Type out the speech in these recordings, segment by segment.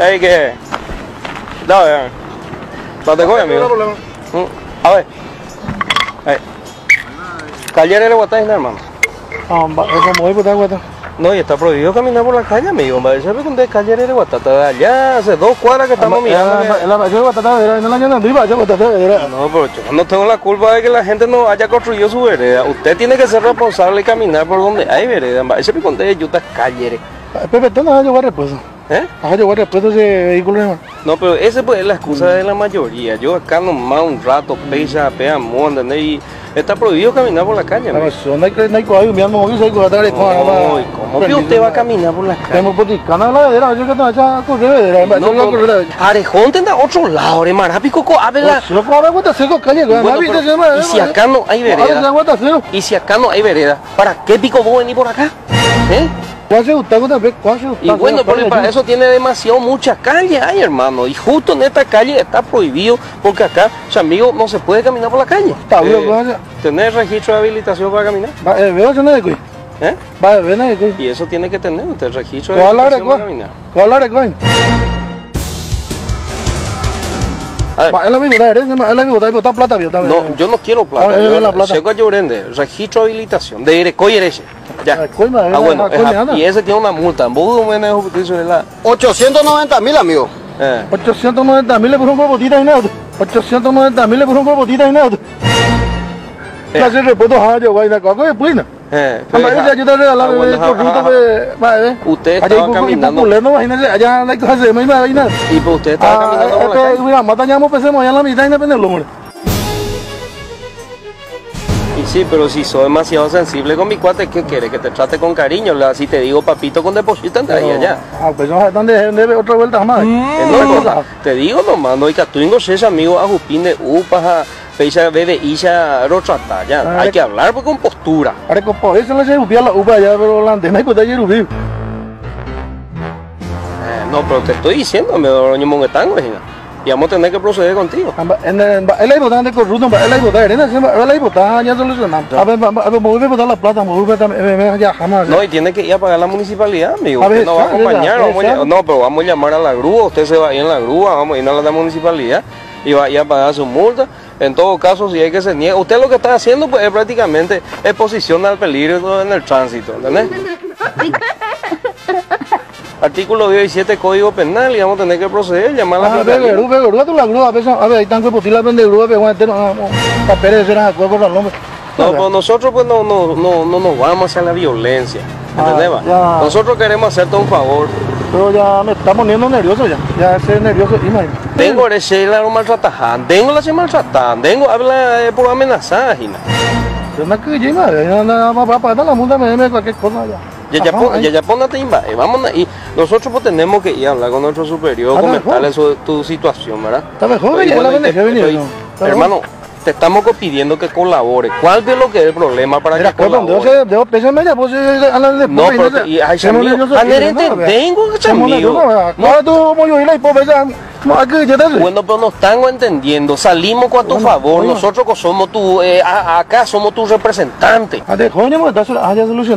Ey, ¿qué? Dale, Date coño, amigo. A ver. Ey. Calle de Guataina, hermano. Ah, como voy puta guata. No, y está prohibido caminar por la calle, amigo. Me dice que calle de Guatata. Allá hace dos cuadras que estamos mirando. que- de guata era. No, pero yo no tengo la culpa de que la gente no haya construido su vereda. Usted tiene que ser responsable y caminar por donde hay vereda. Ese me conté yo está calle. Pepe, ¿tú no vas a llevar repuesto? ¿Eh? Vas a llevar repuesto ese vehículo, hermano. No, pero ese pues es la excusa de la mayoría. Yo acá nomás un rato, pesa, pea, monda, y está prohibido caminar por la calle. amigo. No, no hay que no hay que mi móvil, soy guata de No, ¿y ¿Cómo que usted va a caminar por la calle? Tenemos por cana la vedera, yo que te vaya a correr vedera, No, yo no pero correr. Arejón tendrá otro lado, de marapico, habla. Si lo que ahora guata seco calle, no pero, y si acá no hay vereda, y si acá no hay vereda, ¿para qué pico vos venir por acá? ¿Eh? Y bueno, porque para eso tiene demasiado mucha calle, ay hermano, y justo en esta calle está prohibido, porque acá, amigo, no se puede caminar por la calle. Guata. ¿Tener registro de habilitación para caminar? Eh. ¿Eh? Y eso tiene que tener usted registro de ¿Cuál la habilitación para caminar. A no, yo no quiero plata. Ah, yo, la plata. Seco Llorende, registro de habilitación, de Irecoy Ereche. Ya. Ah, Ah, bueno, ah, y ese tiene una multa. Vos me dejo que dice la. 890 mil, amigo. Eh. 890 mil por un huevotita y nada. 890 mil por un huevotita y nada. Eh. Hace repuesto a yo, guay. Eh, deja- ella yo te regalaba eh. Usted estaba caminando. allá. Y pues usted estaba caminando por la allá en la mitad y no hombre. Y sí, pero si soy demasiado sensible con mi cuate, ¿qué quiere? Que te trate con cariño. La- Si te digo papito con deposita, anda ahí allá. Ah, pues no están de, de otra vuelta. Eh, Otra no, te digo nomás, no hay que tú ese amigo a Jupine, upaja, peisa, bebe, isha, rotrata, ya. Ah, Hay que hablar pues, con postura. Ahora, con por eso le ubía la uva allá, pero la antena y pues ayer ubí. Eh, no, pero te estoy diciendo, me doy mongetango, hija. Y vamos a tener que proceder contigo. El él hay botar de corrupto, él hay botar, él hay botar, ya solucionamos. A ver, me voy a botar la plata, me voy a ya jamás. No, y tiene que ir a pagar la municipalidad, amigo. A Usted nos va a acompañar, vamos no, pero vamos a llamar a la grúa, usted se va a ir en la grúa, vamos a ir a la municipalidad y va a ir a pagar su multa. En todo caso, si hay que se niega, usted lo que está haciendo pues es prácticamente exposición al peligro en el tránsito, ¿entendés? Artículo 17 Código Penal y vamos a tener que proceder, llamar a la fiscalía. grúa, tú la grúa, a ver, a ver, ahí están que vende grúa, no, no, papeles, serán, acuerdo con los nombres. No, pues nosotros pues no, no, no, no nos vamos hacia la violencia, ¿entendés? Ah, ya. Nosotros queremos hacerte un favor. Pero ya me está poniendo nervioso ya, ya ese nervioso, imagínate. Tengo la no maltratajan, tengo la se maltratan, tengo habla eh, por amenazar. Yo no que llega, ya nada más para pagar la multa, me deme cualquier cosa ya. Ya ya Ajá, pon- ahí. ya ya ponate imba, eh, vamos a- y nosotros pues tenemos que ir a hablar con nuestro superior, Ah, comentarle su, tu situación, ¿verdad? Está mejor, Oye, ya la te- no. Está Hermano, te estamos pidiendo que colabore. ¿Cuál es lo que es el problema para Mira, que colabore? debo ya, pues, eh, a la de No, pero y, ay, anerente, tengo. No, tú, como yo, y la hipopecha, Bueno, pero no estamos entendiendo. Salimos con tu favor. Nosotros somos tu, eh, a- acá somos tus representantes. Ah,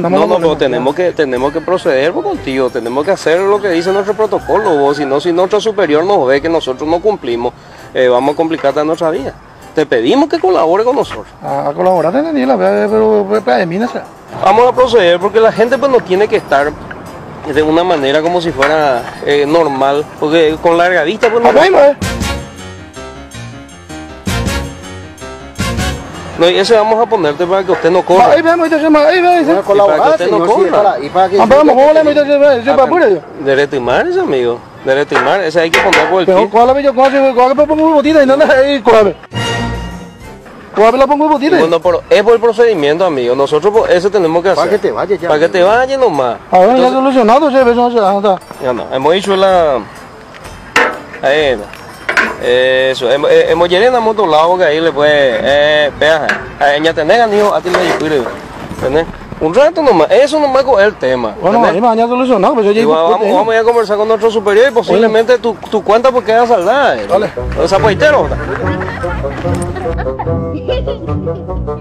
ah. No, no, pero tenemos que, tenemos que proceder pues, contigo, tenemos que hacer lo que dice nuestro protocolo, vos, si no, si nuestro superior nos ve que nosotros no cumplimos, eh, vamos a complicarte nuestra vida. Te pedimos que colabore con nosotros. A, a colaborar, Daniela, pero, pero, Vamos a proceder porque la gente pues no tiene que estar de una manera como si fuera eh, normal, porque con larga vista pues no... Ah, bueno, eh. No, y ese vamos a ponerte para que usted no Ah, corra. Ahí vemos, ahí vemos, ahí vemos, usted no para- y para que... Ah, vamos, ¿cómo le metes ese ese Ah, yo? Derecho y mar ese amigo, derecho y mar, ese hay que poner por el Pero, pie. ¿cuál es yo? ¿Cuál es ¿Cuál es pongo botita y no ahí, cuál ¿Cuál pongo botita? Bueno, pero es por el procedimiento, amigo. Nosotros por eso tenemos que hacer. Para que te vayas ya. Para que te vayas nomás. Ahora ya Entonces, solucionado, se ve, no se anda. ya no, hemos dicho la... Ahí, eso, hemos, eh, hemos llenado en otro lado que ahí le puede, eh, vea, eh, ya tenés amigo, a ti. Un rato nomás, eso nomás es el tema, Bueno, ahí mañana solucionado, pues yo llego. va- vamos, vamos a a conversar con nuestro superior y posiblemente tu, tu cuenta pues queda saldada. eh. Dale. O sea, pues, entero.